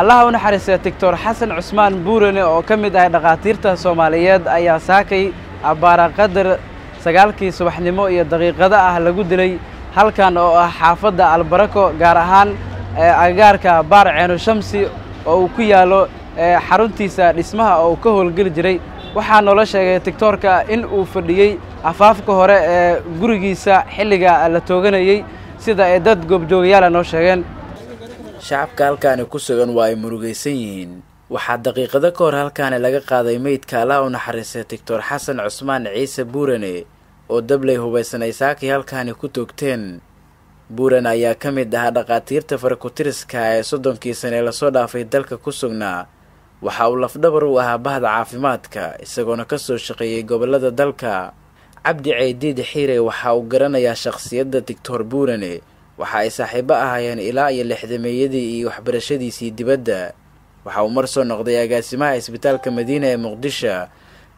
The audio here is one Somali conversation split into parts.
allaha u naxariistay doctor xasan cusmaan buurane oo ka mid ahay dhakhaatiirta soomaaliyeed ayaa saakay abbaara qadar sagaalkii subaxnimo iyo daqiiqado ah lagu dilay halkan oo ah xaafadda albarako gaar ahaan agagaarka baar ceenu shamsi oo uu ku yaallo xaruntiisa dhismaha oo uu ka howlgeli jiray. Waxaa noola sheegay tictoorka in uu fadhiyey afaafka hore ee gurigiisa xilliga la tooganayey sida ay dad goobjoogayaala noo sheegeen. Shacabka halkaani ku sugan waa ay murugaysan yihiin. Waxaa daqiiqado ka hor halkaani laga qaaday meydka allaha u naxariistay doctor xasan cusmaan ciise buurane oo dabley hubaysan ay saakii halkaani ku toogteen. Buurane ayaa ka mid ahaa dhakhaatiirta farakutiriska ee soddonkii sane la soo dhaafay dalka ku sugnaa. Waxa uu lafdhabar u ahaa bahda caafimaadka isagoona ka soo shaqeeyey gobollada dalka cabdi ceydiid xiire waxa uu garanayaa shakhsiyadda doctor buurane. Waxa ay saaxiibo ahaayeen ilaa iyo lixdameeyadii iyo waxbarashadiisii dibadda. Waxa uu mar soo noqday agaasimaha isbitaalka madiina ee muqdisho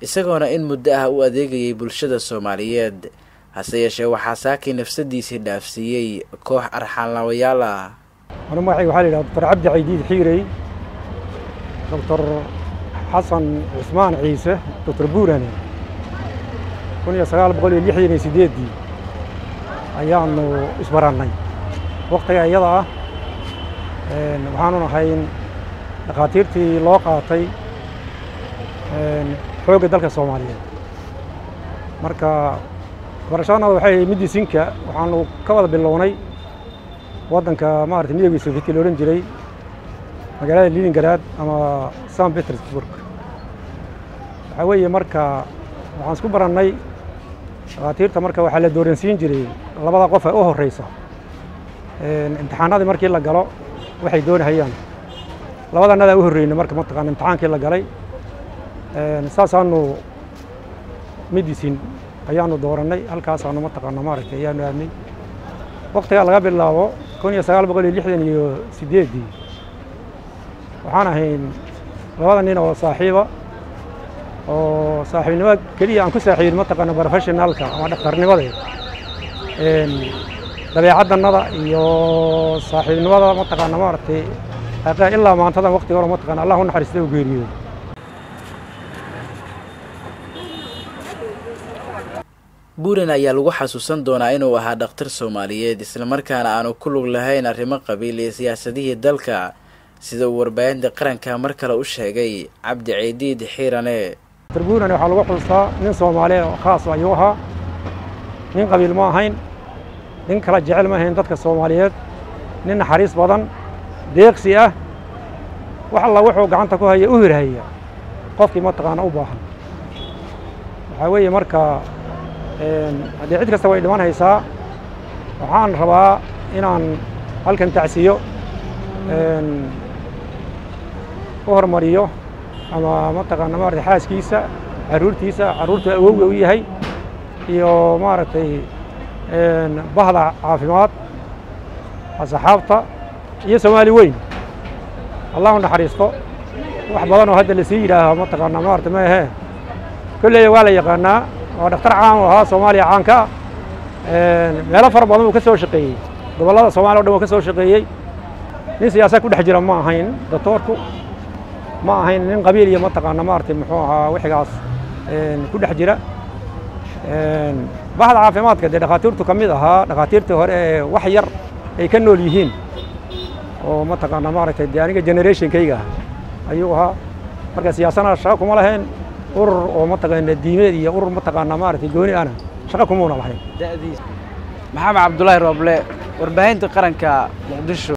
isagoona in muddo ah u adeegayay bulshada soomaaliyeed. Hase yeeshee waxaa saakii nafsadiisii dhaafsiiyey koox arxaanlaawayaal ah. Anu magacayga waxaa la yidhaha doctor cabdi caydiid xiirey doctor xasan cusmaan ciise doctor buurane iyo siddeeddii ayaanu isbarannay wakhtiga iyada ah waxaanu nahayn dhakhaatiirtii loo qaatay xoogga dalka soomaaliyeed. Marka barashadana waxay midisinka waxaanu ka wada bilownay waddanka maarata midowgii sofieti la odhan jiray magaalada liningrad ama san petersburg. Waxaa weeye marka waxaan isku barannay dhakhaatiirta marka waxaa la dooransiin jiray labada qof ee u horreysa imtixaanadii markii la galo waxay doonahayaan. Labadanadaa u horreynay marka mataqaana imtixaankii la galay. Saasaanu medicine ayaanu doorannay halkaasaanu mataqaana maaragtay ayaanu aadnay. Waktigaa laga bilaabo kun iyo sagaal boqol iyo lixdan iyo siddeeddii waxaan ahayn labada nin oo saaxiiba oo saaxiibnimo keliya aan ku saaxiibin mataqaana professionalka ama dhakhtarnimada dabeecaddannada iyo saaxiibnimada mataqaana maaragtay ilaa maantadan waktiga hore mataqana allah u naxariistay u geeriyooy buuran ayaa lagu xasuusan doonaa inuu ahaa dhakhtar soomaaliyeed islamarkaana aanu ku lug lahayn arrimo qabiil iyo siyaasadihii dalka. Sida uu warbaahinta qaranka mar kale u sheegay cabdi ceydiid xiirane buurane waxaa lagu xusustaa nin soomaaliyeed oo khaas ayuu ahaa. Nin qabiil ma ahayn nin kala jecel ma ahayn dadka soomaaliyeed. Nin naxariis badan deeqsi ah. Wax alla wuxuu gacanta ku haya u hirhaya qofkii mataqaana u baahan. Waxaa weeye marka haddii cid kasta way dhiman haysaa waxaan rabaa inaan halkan tacsiyo u hormariyo ama mataqaana maarata xaaskiisa carruurtiisa carruurtu awowga u yahay iyo maaragtay bahda caafimaad asxaabta iyo soomaali weyn. Allah u naxariisto wax badan oo hadda la sii yidhaaho mataqaana maarata ma ahee. Kolleeya waa la yaqaanaa waa dhakhtar caan u ahaa soomaaliya caanka meelo fara badan uu ka soo shaqeeyey. Gobollada soomaliya o dhan uu ka soo shaqeeyey. Nin siyaasad ku dhex jira ma ahayn doctoorku ma ahayn nin qabiil iyo mataqaana maaragtay muxuu ahaa wixigaas ku dhex jira. Bahda caafimaadka dee dhakhaatiirtu ka mid ahaa dhakhaatiirtii hore ee wax yar ay ka nool yihiin oo mataqaana maaragtay dee aniga generationkayga ah ayuu ahaa. Marka siyaasadna shaqa kuma lahayn urur oo mataqaana diimeed iyo urur mataqaana maaragtay gooni ana shaqa kumuuna lahayn. Maxamed cabdulaahi rooble warbaahinta qaranka muqdisho